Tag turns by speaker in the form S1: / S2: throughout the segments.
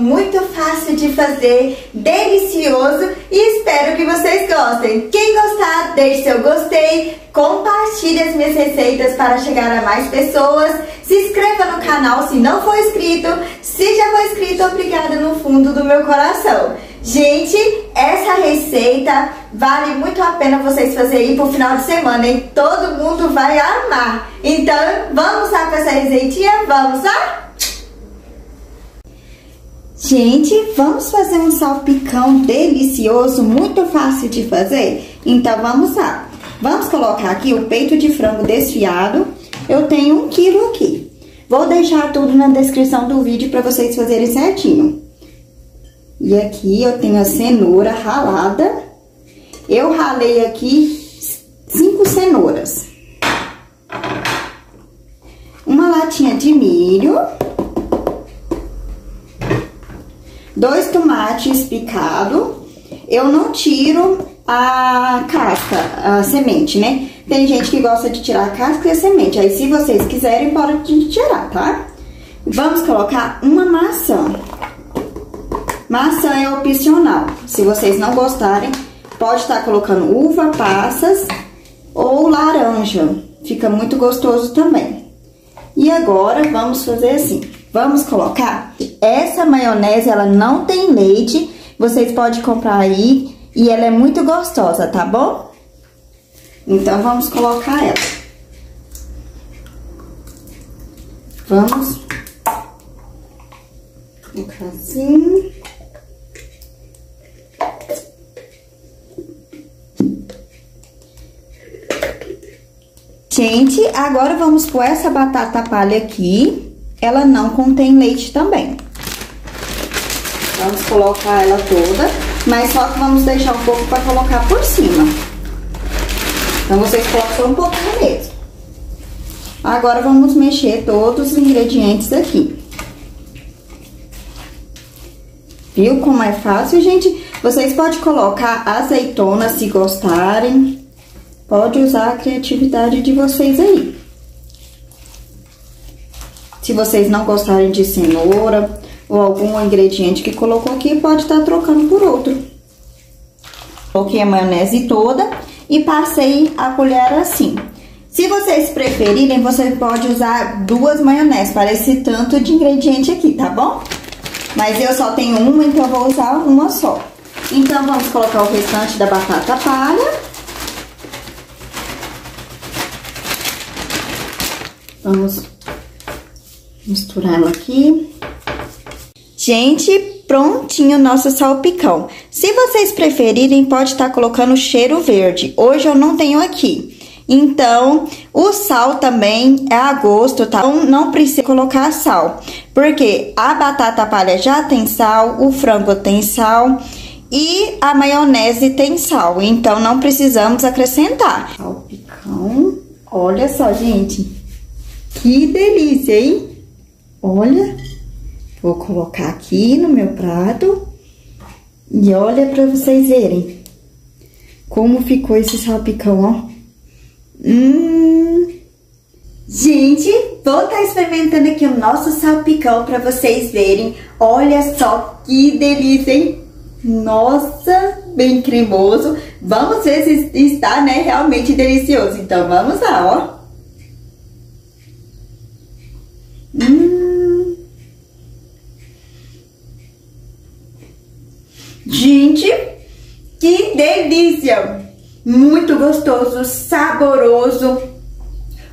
S1: muito fácil de fazer, delicioso e espero que vocês gostem. Quem gostar, deixe seu gostei, compartilhe as minhas receitas para chegar a mais pessoas, se inscreva no canal se não for inscrito, se já for inscrito, obrigada no fundo do meu coração. Gente, essa receita vale muito a pena vocês fazerem pro final de semana, hein? Todo mundo vai amar. Então, vamos lá com essa receitinha? Vamos lá? Gente, vamos fazer um salpicão delicioso, muito fácil de fazer? Então, vamos lá. Vamos colocar aqui o peito de frango desfiado. Eu tenho um quilo aqui. Vou deixar tudo na descrição do vídeo para vocês fazerem certinho. E aqui eu tenho a cenoura ralada. Eu ralei aqui cinco cenouras. Uma latinha de milho. Dois tomates picados. Eu não tiro a casca, a semente, né? Tem gente que gosta de tirar a casca e a semente. Aí, se vocês quiserem, pode tirar, tá? Vamos colocar uma maçã. Maçã é opcional. Se vocês não gostarem, pode estar colocando uva passas ou laranja. Fica muito gostoso também. E agora, vamos fazer assim. Vamos colocar essa maionese, ela não tem leite. Vocês podem comprar aí e ela é muito gostosa, tá bom? Então, vamos colocar ela. Vamos colocar assim. Gente, agora vamos pôr essa batata palha aqui. Ela não contém leite também. Vamos colocar ela toda, mas só que vamos deixar um pouco para colocar por cima. Então, vocês colocam um pouquinho mesmo. Agora, vamos mexer todos os ingredientes aqui. Viu como é fácil, gente? Vocês podem colocar azeitona se gostarem. Pode usar a criatividade de vocês aí. Se vocês não gostarem de cenoura ou algum ingrediente que colocou aqui, pode estar tá trocando por outro. Coloquei a maionese toda e passei a colher assim. Se vocês preferirem, você pode usar duas maioneses para esse tanto de ingrediente aqui, tá bom? Mas eu só tenho uma, então eu vou usar uma só. Então, vamos colocar o restante da batata palha. Vamos misturar ela aqui. Gente, prontinho o nosso salpicão. Se vocês preferirem, pode estar tá colocando cheiro verde. Hoje eu não tenho aqui. Então, o sal também é a gosto, tá? Então, não precisa colocar sal, porque a batata palha já tem sal, o frango tem sal e a maionese tem sal. Então, não precisamos acrescentar. Salpicão, olha só, gente. Que delícia, hein? Olha, vou colocar aqui no meu prato. E olha para vocês verem como ficou esse salpicão, ó. Hum... Gente, vou estar tá experimentando aqui o nosso salpicão para vocês verem. Olha só que delícia, hein? Nossa, bem cremoso. Vamos ver se está, né, realmente delicioso. Então, vamos lá, ó. Hum. Gente, que delícia! Muito gostoso, saboroso.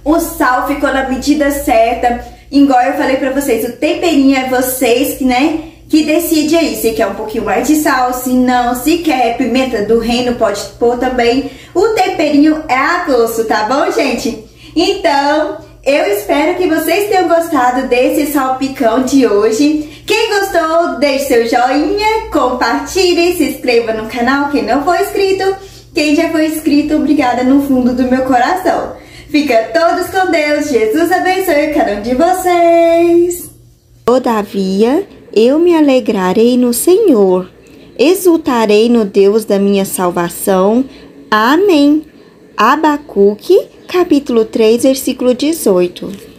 S1: O sal ficou na medida certa. Igual eu falei pra vocês, o temperinho é vocês que, né, que decide aí. Se quer um pouquinho mais de sal, se não, se quer pimenta do reino, pode pôr também. O temperinho é a gosto, tá bom, gente? Então, eu espero que vocês tenham gostado desse salpicão de hoje. Quem gostou, deixe seu joinha, compartilhe, se inscreva no canal quem não for inscrito. Quem já foi inscrito, obrigada no fundo do meu coração. Fica todos com Deus, Jesus abençoe cada um de vocês.
S2: Todavia, eu me alegrarei no Senhor, exultarei no Deus da minha salvação. Amém. Abacuque capítulo 3, versículo 18.